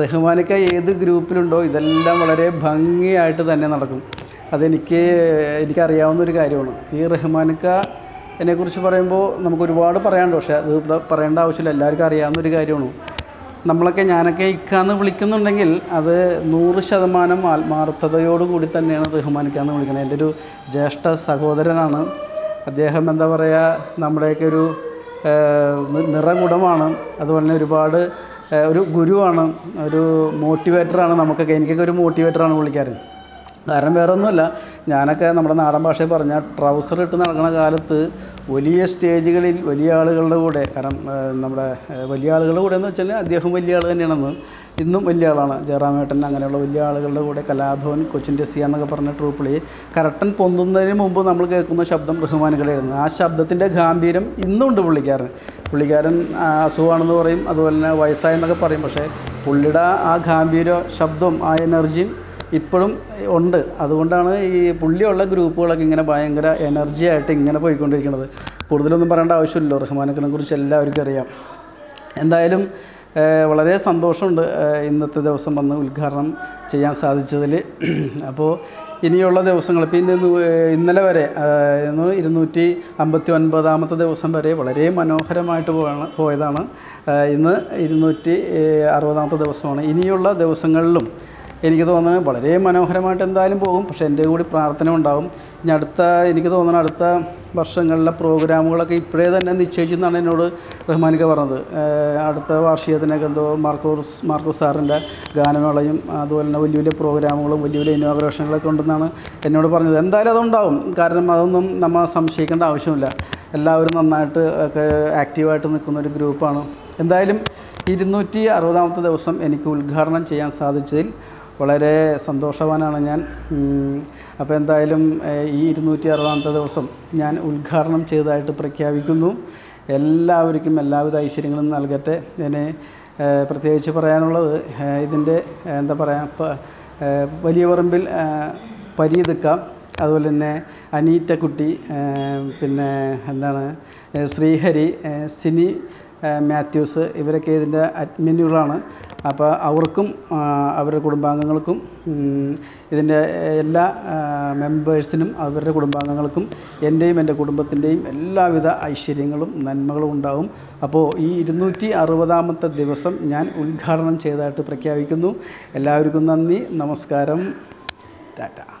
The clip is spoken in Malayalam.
റഹ്മാനിക്ക ഏത് ഗ്രൂപ്പിലുണ്ടോ ഇതെല്ലാം വളരെ ഭംഗിയായിട്ട് തന്നെ നടക്കും. അതെനിക്ക് എനിക്കറിയാവുന്ന ഒരു കാര്യമാണ്. ഈ റഹ്മാനിക്ക എന്നെക്കുറിച്ച് പറയുമ്പോൾ നമുക്ക് ഒരുപാട് പറയാനുണ്ട്. പക്ഷേ അത് ഇവിടെ പറയേണ്ട ആവശ്യമില്ല. എല്ലാവർക്കും അറിയാവുന്ന ഒരു കാര്യമാണ്. നമ്മളൊക്കെ ഞാനൊക്കെ ഇക്കാന്ന് വിളിക്കുന്നുണ്ടെങ്കിൽ അത് നൂറ് ശതമാനം ആത്മാർത്ഥതയോടുകൂടി തന്നെയാണ് റഹ്മാനിക്കാന്ന് വിളിക്കുന്നത് എന്റെ ഒരു ജ്യേഷ്ഠ സഹോദരനാണ്. അദ്ദേഹം എന്താ പറയുക നമ്മുടെയൊക്കെ ഒരു നിറകുടമാണ്. അതുപോലെ തന്നെ ഒരുപാട് ഒരു ഗുരുവാണ് ഒരു മോട്ടിവേറ്ററാണ് നമുക്കൊക്കെ. എനിക്കൊക്കെ ഒരു മോട്ടിവേറ്ററാണ് പുള്ളിക്കാരൻ. കാരണം വേറെ ഒന്നുമല്ല ഞാനൊക്കെ നമ്മുടെ നാടൻ ഭാഷയിൽ പറഞ്ഞാൽ ട്രൗസർ ഇട്ട് നടക്കുന്ന കാലത്ത് വലിയ സ്റ്റേജുകളിൽ വലിയ ആളുകളുടെ കൂടെ കാരണം നമ്മുടെ വലിയ ആളുകളുടെ കൂടെ എന്ന് വെച്ചാൽ അദ്ദേഹം വലിയ ആൾ തന്നെയാണെന്ന്. ഇന്നും വലിയ ആളാണ്. ജയറാമേട്ടൻ അങ്ങനെയുള്ള വലിയ ആളുകളുടെ കൂടെ കലാഭവൻ കൊച്ചിൻ രസിയ എന്നൊക്കെ പറഞ്ഞ ട്രൂപ്പിളി കരട്ടൻ പൊന്തുന്നതിന് മുമ്പ് നമ്മൾ കേൾക്കുന്ന ശബ്ദം റഹ്മാനുകളായിരുന്നു ആ ശബ്ദത്തിന്റെ ഗാംഭീര്യം ഇന്നുണ്ട് പുള്ളിക്കാരൻ. പുള്ളിക്കാരൻ അസുഖമാണെന്ന് പറയും അതുപോലെ തന്നെ വയസ്സായെന്നൊക്കെ പറയും. പക്ഷേ പുള്ളിയുടെ ആ ഗാംഭീര്യ ശബ്ദവും ആ എനർജിയും ഇപ്പോഴും ഉണ്ട്. അതുകൊണ്ടാണ് ഈ പുള്ളിയുള്ള ഗ്രൂപ്പുകളൊക്കെ ഇങ്ങനെ ഭയങ്കര എനർജി ആയിട്ട് ഇങ്ങനെ പോയിക്കൊണ്ടിരിക്കുന്നത്. കൂടുതലൊന്നും പറയേണ്ട ആവശ്യമില്ലല്ലോ. റഹ്മാനക്കിനെ കുറിച്ച് എല്ലാവർക്കും അറിയാം. എന്തായാലും വളരെ സന്തോഷമുണ്ട് ഇന്നത്തെ ദിവസം വന്ന് ഉദ്ഘാടനം ചെയ്യാൻ സാധിച്ചതിൽ അപ്പോൾ ഇനിയുള്ള ദിവസങ്ങൾ പിന്നെ ഇന്ന് ഇന്നലെ വരെ ഇരുന്നൂറ്റി അമ്പത്തി ഒൻപതാമത്തെ ദിവസം വരെ വളരെ മനോഹരമായിട്ട് പോയാണ് പോയതാണ്. ഇന്ന് ഇരുന്നൂറ്റി അറുപതാമത്തെ ദിവസമാണ്. ഇനിയുള്ള ദിവസങ്ങളിലും എനിക്ക് തോന്നുന്നത് വളരെ മനോഹരമായിട്ട് എന്തായാലും പോകും. പക്ഷേ എന്റെ കൂടി പ്രാർത്ഥന ഉണ്ടാകും ഇനി അടുത്ത എനിക്ക് തോന്നുന്നത് അടുത്ത വർഷങ്ങളിലെ പ്രോഗ്രാമുകളൊക്കെ ഇപ്പോഴേ തന്നെ നിശ്ചയിച്ചെന്നാണ് എന്നോട് റഹ്മാനിക്ക പറഞ്ഞത്. അടുത്ത വാർഷികത്തിനൊക്കെ എന്തോ മാർക്കോസ് മാർക്കോസ് സാറിന്റെ ഗാനമേളയും അതുപോലെ തന്നെ വലിയ വലിയ പ്രോഗ്രാമുകളും വലിയ വലിയ ഇന്നോഗ്രേഷനുകളൊക്കെ ഉണ്ടെന്നാണ് എന്നോട് പറഞ്ഞത്. എന്തായാലും അതുണ്ടാവും. കാരണം അതൊന്നും നമ്മൾ സംശയിക്കേണ്ട ആവശ്യമില്ല. എല്ലാവരും നന്നായിട്ട് ഒക്കെ ആക്റ്റീവായിട്ട് നിൽക്കുന്ന ഒരു ഗ്രൂപ്പാണ്. എന്തായാലും ഇരുന്നൂറ്റി അറുപതാമത്തെ ദിവസം എനിക്ക് ഉദ്ഘാടനം ചെയ്യാൻ സാധിച്ചതിൽ വളരെ സന്തോഷവാനാണ് ഞാൻ. അപ്പോൾ എന്തായാലും ഈ ഇരുന്നൂറ്റി അറുപതാമത്തെ ദിവസം ഞാൻ ഉദ്ഘാടനം ചെയ്തതായിട്ട് പ്രഖ്യാപിക്കുന്നു. എല്ലാവർക്കും എല്ലാവിധ ഐശ്വര്യങ്ങളും നൽകട്ടെ. എന്നെ പ്രത്യേകിച്ച് പറയാനുള്ളത് ഇതിന്റെ എന്താ പറയുക വലിയ പറമ്പിൽ പരീതുക്കാം. അതുപോലെ തന്നെ അനീറ്റക്കുട്ടി പിന്നെ എന്താണ് ശ്രീഹരി സിനി മാത്യൂസ് ഇവരൊക്കെ ഇതിന്റെ അഡ്മിനുകളാണ് അപ്പോൾ അവർക്കും അവരുടെ കുടുംബാംഗങ്ങൾക്കും ഇതിന്റെ എല്ലാ മെമ്പേഴ്സിനും അവരുടെ കുടുംബാംഗങ്ങൾക്കും എന്റെയും എന്റെ കുടുംബത്തിന്റെയും എല്ലാവിധ ഐശ്വര്യങ്ങളും നന്മകളും ഉണ്ടാവും. അപ്പോൾ ഈ ഇരുന്നൂറ്റി അറുപതാമത്തെ ദിവസം ഞാൻ ഉദ്ഘാടനം ചെയ്തതായിട്ട് പ്രഖ്യാപിക്കുന്നു. എല്ലാവർക്കും നന്ദി. നമസ്കാരം. ടാറ്റ.